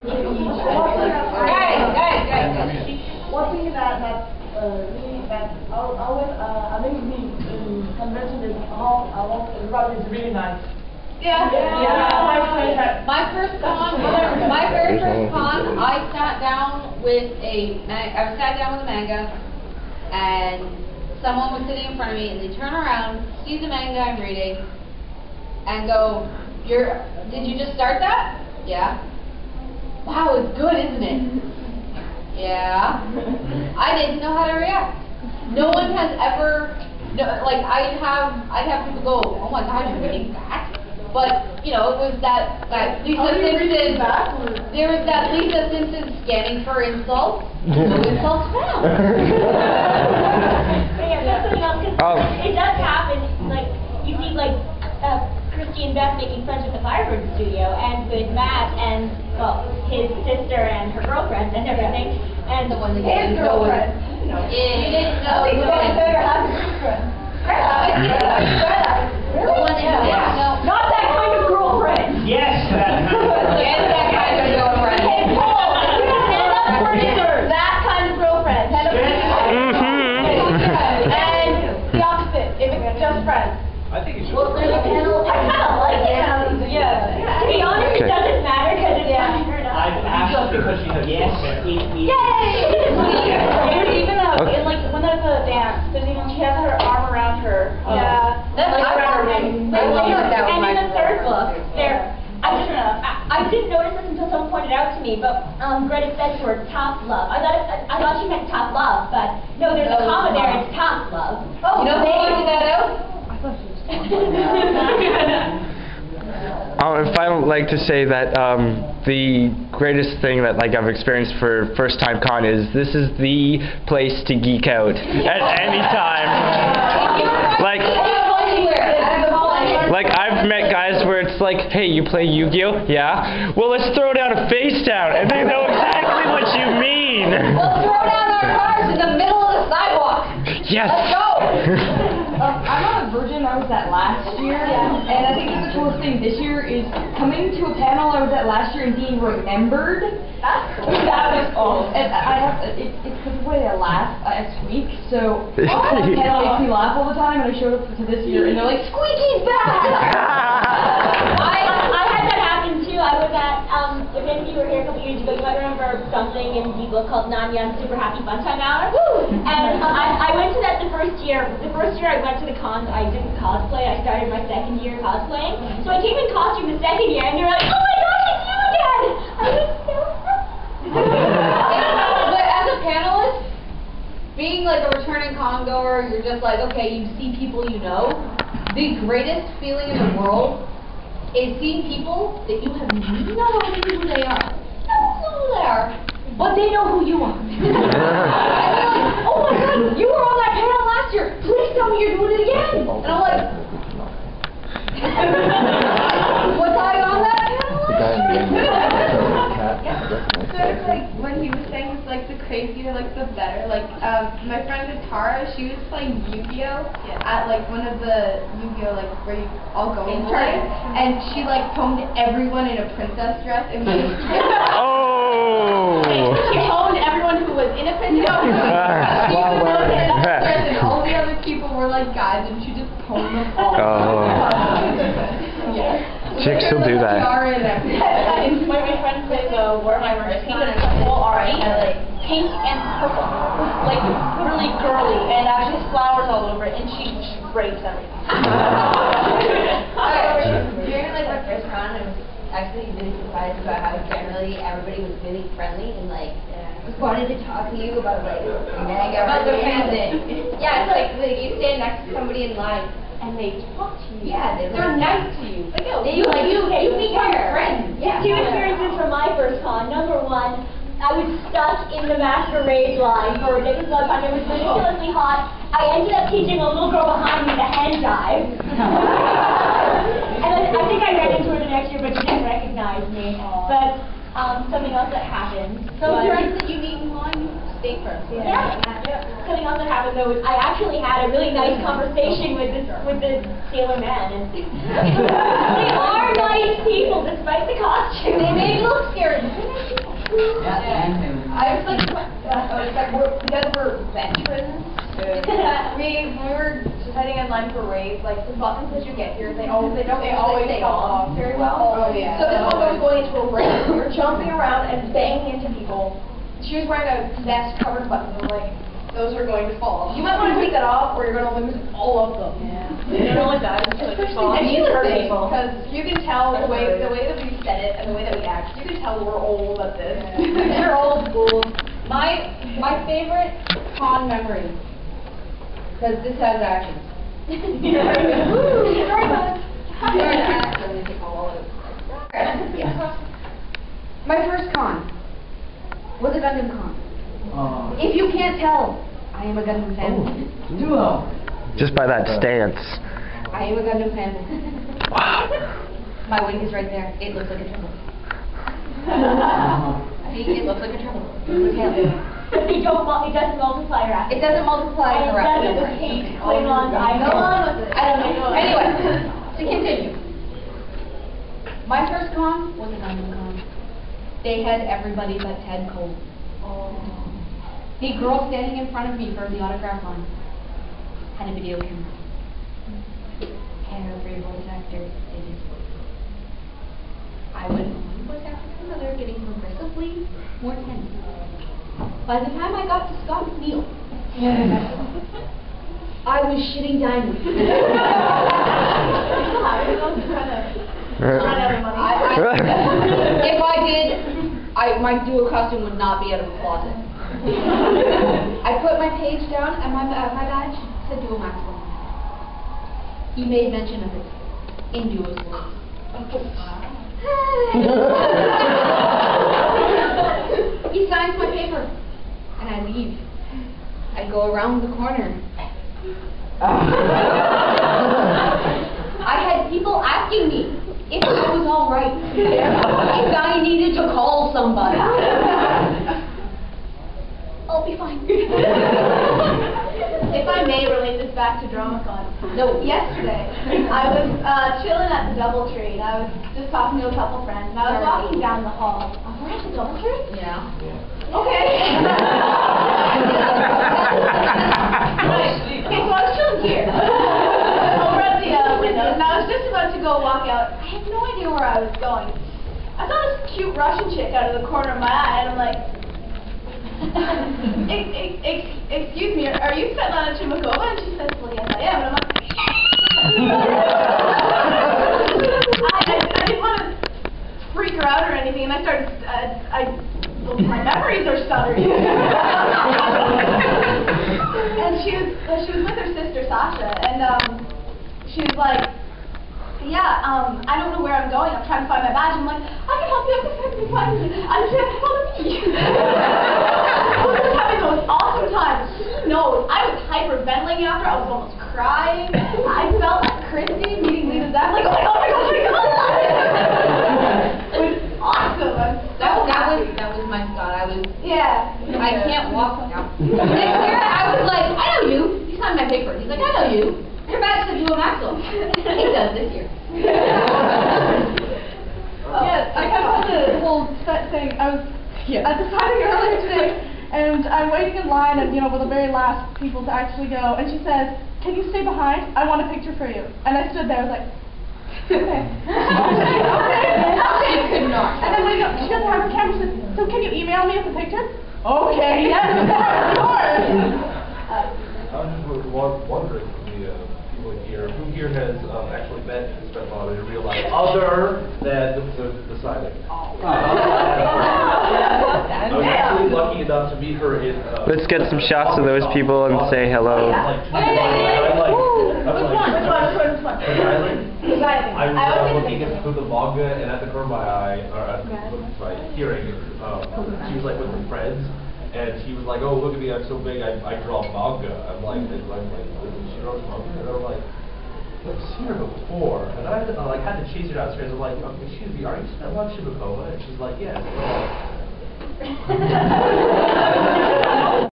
One thing that that uh, really that always uh, amazes me in convention is how everybody is really nice. Yeah. Yeah. My first con, my very first con, I sat down with a, I sat down with a manga, and someone was sitting in front of me, and they turn around, see the manga I'm reading, and go, "You're, did you just start that?" Yeah. Wow, it's good, isn't it? Yeah. I didn't know how to react. No one has ever, no, like, I'd have, I'd have people go, oh my god, you're reading that? But, you know, it was that, that Lisa Are Simpson, reading there was that Lisa Simpson scanning for insults, no insults found. Yeah, that's something else, 'cause Oh. it does happen, like, you see, like, Christy and Beth making friends with the Firebird studio, and with Matt and, well, his sister and her girlfriend and everything, and The one that His didn't know it. girlfriend. Yeah, you didn't know. I think it. it's better having a girlfriend. The one that didn't that kind of girlfriend. Yes. Yes, that kind of girlfriend. Hey, Paul, stand up for yours. That kind of girlfriend. Stand up for Mhm. And the opposite, if it's just friends. I think it's. Well, there's a panel. I kind of like it. Yeah. To be honest, it Okay. doesn't matter, because it's Yeah. not turned up. I've asked because she's a yes. He, he. There's even a, Okay. like, when there's a dance, there's even, she has her arm around her. um, Yeah. That's like, my around her waist. I like that was And in the third book, there, I Oh, just. I, I didn't notice this until someone pointed it out to me, but, um, Greta said the word top love. I thought, it, I thought she meant top love, but, no, there's a comma there, it's top love. You know who pointed that out? Um, if I would like to say that um, the greatest thing that like I've experienced for first time con is this is the place to geek out at any time. Like like I've met guys where it's like, hey, you play Yu-Gi-Oh? Yeah. Well, let's throw down a face down, and they know exactly what you mean. We'll throw down our cars in the middle of the sidewalk. Yes. Let's go. Um, I'm not a virgin, I was at last year, and I think that the coolest thing this year is coming to a panel I was at last year and being remembered. That's cool. That was awesome. And I have, it, it's because of the way they laugh uh, next week, so the panel makes me laugh all the time, and I showed up to this year, and they're like, Squeaky's back! I, I had that happen too. I was at, um, if any of you were here a couple years ago, you might remember something in the book called Nanyan Super Happy Fun Time Hour. And um, I, I went to that the first year. The first year I went to the cons, I didn't cosplay. I started my second year cosplaying. So I came in costume the second year, and they're like, oh my gosh, it's you again! I was so But as a panelist, being like a returning con goer, you're just like, okay, you see people you know. The greatest feeling in the world is seeing people that you have no idea who they are. No clue who they are, but they know who you are. and they're like, oh my god, you were on that panel last year. Please tell me you're doing it again. And I'm like, was I on that panel last year? So it's like when he was saying it's like the crazier, like the better. Like um, my friend Tara, she was playing Yu-Gi-Oh at like one of the Yu-Gi-Oh like where you all go and play, and she like pwned everyone in a princess dress. It was Oh. she pwned everyone who was in a princess dress. She was Wow. dressed, and all the other people were like guys, and she just pwned them all. Oh. yeah. Chicks still do that. Tiara and everything. My, my friend plays uh, Warhammer, and pink and purple, like really girly, and uh, she has flowers all over it, and she drapes everything. During like my first con, I was actually really surprised about how generally everybody was really friendly and like just wanted to talk to you about like manga About the fandom. Yeah, it's like, like you stand next to somebody in line and they talk to you. Yeah, they- they're nice to you. Like, oh, They like you, you become friends. Yeah. Two experiences from my first con. Number one, I was stuck in the masquerade line for a amount of time. It was ridiculously hot. I ended up teaching a little girl behind me the hand dive. and then I think I ran into her the next year, but she didn't recognize me. But um, something else that happened. Some was- that you meet in line, you stay friends. yeah. Something else that happened though is I actually had a really nice conversation with this with this sailor man, and they are nice people despite the costume. They may look scary. They're I was like, uh, I was like, we're, because we're veterans, we, we were just heading in line for race, like, the buttons as you get here, they always, they don't, they always stay off very well. Oh, yeah. So this one was going into a race, we were jumping around and banging into people. She was wearing a vest covered buttons, like, those are going to fall. You might want to take that off, or you're gonna lose all of them. Yeah. You know, like that, it's just like, Especially and she was hurt big, people. because you can tell the way, the way that we said it and the way that we act, you can tell we're old at this. You're old school. My, my favorite con memory, because this has actions. Very much. You're an actor, and you call it. My first con was a Gundam con. Oh. If you can't tell, I am a Gundam fan. Oh, Duo. Just by that stance. I am a Gundam fan. My wing is right there. It looks like a turtle. Uh-huh. See, it looks like a turtle. Look at it. They don't, mul- it doesn't multiply or It doesn't multiply And it doesn't hate Klingons either. Go on with it. I don't know. Anyway, to continue. My first con was a Gundam con. They had everybody but Ted Cole. Oh. The girl standing in front of me for the autograph line had a video camera. Every voice actor did his voice. I went from one voice actor to another, getting progressively more tense. By the time I got to Scott Neal, I was shitting diamonds. If I did, I, my duo costume would not be out of a closet. I put my page down and my, uh, my badge said Duo Maxwell. He made mention of it in duo's words. He signs my paper and I leave. I go around the corner. I had people asking me if I was all right, if I needed to call somebody. I'll be fine. If I may relate this back to DramaCon. No. Yesterday, I was uh, chilling at the DoubleTree, and I was just talking to a couple friends, and I was walking down the hall. Oh, we're at the DoubleTree? Yeah. Okay. okay, so I was chilling here. Over at the uh, windows, and I was just about to go walk out. I had no idea where I was going. I saw this cute Russian chick out of the corner of my eye, and I'm like, excuse me, are you Svetlana Chmakova? And she says, well, yes, I am. And I'm like, I, I, I didn't want to freak her out or anything, and I started, uh, I, my memories are stuttering. and she was, uh, she was with her sister Sasha, and um, she was like, yeah, um, I don't know where I'm going. I'm trying to find my badge. I'm like, I can help you. I can help you. I'm just follow me. I was just having the most awesome time. He knows. I after. I was almost crying. I felt like Christy meeting Lisa Zach. Like, oh my god, oh my god, oh my god. it was awesome. I'm so That was, that was, that was my Scott. I was, Yeah. I can't walk now. Next year, I was like, I know you. He signed my paper. He's like, I know you. Your badge says Duo Maxwell. He does this year. Yes, I kind of had the whole set thing. I was at the signing earlier I'm waiting in line, and you know, we're the very last people to actually go. And she says, "Can you stay behind? I want a picture for you." And I stood there, I was like, "Okay, okay, okay." She could not. And then when I got, she doesn't have her camera. She says, "So can you email me with the picture?" Okay, yes, of course. I was just wondering from the uh, people here, who here has um, actually met Svetlana in real life, other than the, the, the signing? I was actually lucky enough to meet her in. Uh, Let's get some shots of those people and say hello. Like, two years ago, I like, I was Which one? Which one? Which one? Which one? Because I I was uh, looking at through the manga, and at the corner of my eye, or at my hearing, um, she was like with her friends, and she was like, "Oh, look at me, I'm so big, I, I draw manga." I'm like, and I'm like, she draws manga, and I'm like, I've seen her before, and I, I like had to chase her downstairs. I'm like, um, "Excuse me, are you Svetlana Shibakova?" And she's like, "Yes." I'm like,